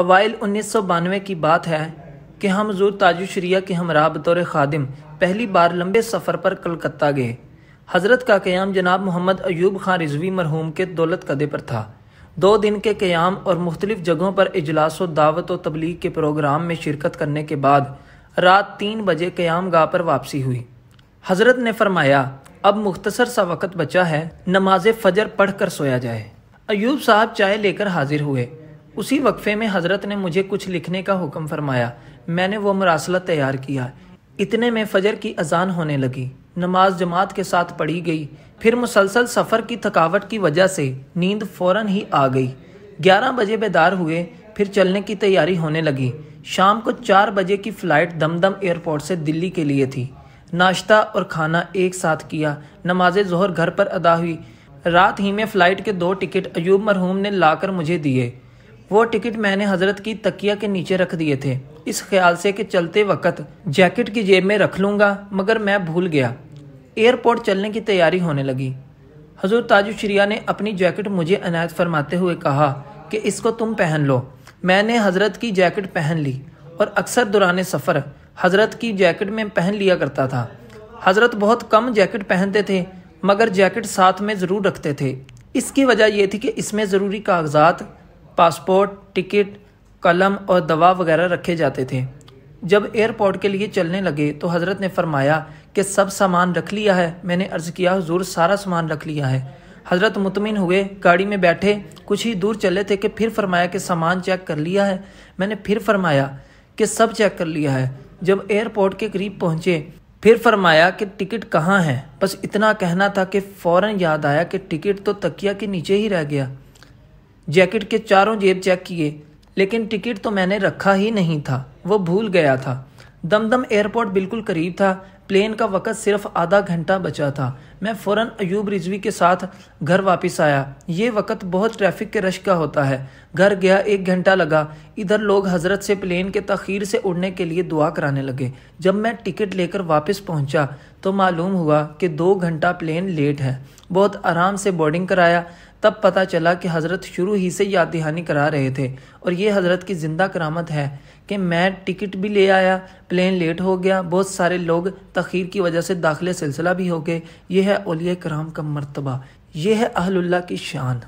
اوائل انیس سو بانوے کی بات ہے کہ ہم حضور تاج شریعہ کے ہمراہ بطور خادم پہلی بار لمبے سفر پر کلکتہ گئے۔ حضرت کا قیام جناب محمد ایوب خان رضوی مرحوم کے دولت قدے پر تھا۔ دو دن کے قیام اور مختلف جگہوں پر اجلاس و دعوت و تبلیغ کے پروگرام میں شرکت کرنے کے بعد رات تین بجے قیام گاہ پر واپسی ہوئی۔ حضرت نے فرمایا، اب مختصر سا وقت بچا ہے، نماز فجر پڑھ کر سویا جائے۔ ایوب صاحب چائے لے کر حاضر ہوئے۔ اسی وقفے میں حضرت نے مجھے کچھ لکھنے کا حکم فرمایا۔ میں نے وہ مراسلہ تیار کیا۔ اتنے میں فجر کی اذان ہونے لگی۔ نماز جماعت کے ساتھ پڑھی گئی۔ پھر مسلسل سفر کی تھکاوٹ کی وجہ سے نیند فوراً ہی آ گئی۔ گیارہ بجے بیدار ہوئے، پھر چلنے کی تیاری ہونے لگی۔ شام کو چار بجے کی فلائٹ دم دم ایئرپورٹ سے دلی کے لیے تھی۔ ناشتہ اور کھانا ایک ساتھ کیا۔ نماز ظہر گھر پر ادا ہوئی۔ رات ہی میں فلائٹ کے دو ٹکٹ ایوب مرحوم نے لا کر مجھے دیے۔ وہ ٹکٹ میں نے حضرت کی تکیہ کے نیچے رکھ دیے تھے۔ اس خیال سے کہ چلتے وقت جیکٹ کی جیب میں رکھ لوں گا، مگر میں بھول گیا۔ ایئرپورٹ چلنے کی تیاری ہونے لگی۔ حضور تاج شریعہ نے اپنی جیکٹ مجھے عنایت فرماتے ہوئے کہا کہ اس کو تم پہن لو۔ میں نے حضرت کی جیکٹ پہن لی اور اکثر دوران سفر حضرت کی جیکٹ میں پہن لیا کرتا تھا۔ حضرت بہت کم جیکٹ پہنتے تھے، مگر جیکٹ ساتھ میں ضرور رکھتے تھے۔ اس کی وجہ یہ تھی کہ اس میں ضروری کاغذات پاسپورٹ، ٹکٹ، قلم اور دوا وغیرہ رکھے جاتے تھے۔ جب ایئرپورٹ کے لیے چلنے لگے تو حضرت نے فرمایا کہ سب سامان رکھ لیا ہے۔ میں نے عرض کیا، حضور سارا سامان رکھ لیا ہے۔ حضرت مطمئن ہوئے، گاڑی میں بیٹھے، کچھ ہی دور چلے تھے کہ پھر فرمایا کہ سامان چیک کر لیا ہے۔ میں نے پھر فرمایا کہ سب چیک کر لیا ہے۔ جب ایئرپورٹ کے قریب پہنچے، پھر فرمایا کہ ٹکٹ کہاں ہے؟ بس اتنا کہنا تھا کہ فوراً یاد آیا کہ ٹکٹ تو تکیا کے نیچے ہی رہ گیا۔ جیکٹ کے چاروں جیب چیک کیے، لیکن ٹکٹ تو میں نے رکھا ہی نہیں تھا، وہ بھول گیا تھا۔ دم دم ایئرپورٹ بالکل قریب تھا، پلین کا وقت صرف آدھا گھنٹہ بچا تھا۔ میں فوراً ایوب رضوی کے ساتھ گھر واپس آیا۔ یہ وقت بہت ٹریفک کے رش کا ہوتا ہے۔ گھر گیا، ایک گھنٹہ لگا۔ ادھر لوگ حضرت سے پلین کے تاخیر سے اڑنے کے لیے دعا کرانے لگے۔ جب میں ٹکٹ لے کر واپس پہنچا تو معلوم ہوا کہ دو گھنٹہ پلین لیٹ ہے۔ بہت آرام سے بورڈنگ کرایا۔ تب پتہ چلا کہ حضرت شروع ہی سے یاد دہانی کرا رہے تھے۔ اور یہ حضرت کی زندہ کرامت ہے کہ میں ٹکٹ بھی لے آیا، پلین لیٹ ہو گیا۔ بہت سارے لوگ تخیر کی وجہ سے داخلے سلسلہ بھی ہو گئے۔ یہ ہے اولیاء کرام کا مرتبہ۔ یہ ہے اہل اللہ کی شان۔